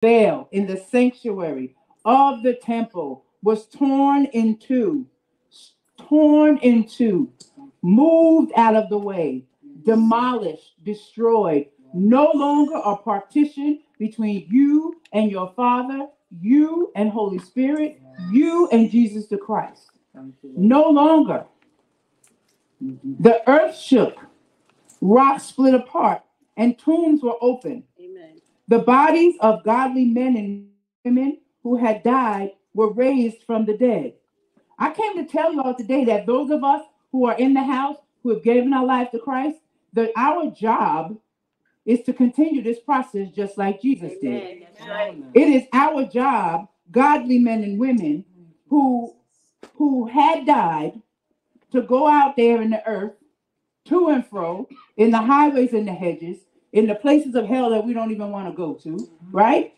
veil in the sanctuary of the temple was torn in two, torn in two, moved out of the way, demolished, destroyed. No longer a partition between you and your Father, you and Holy Spirit, you and Jesus the Christ. No longer. The earth shook, rocks split apart, and tombs were opened. The bodies of godly men and women who had died were raised from the dead. I came to tell you all today that those of us who are in the house, who have given our life to Christ, that our job is to continue this process just like Jesus did. Amen. Right. It is our job, godly men and women who who had died, to go out there in the earth, to and fro, in the highways and the hedges, in the places of hell that we don't even want to go to, right?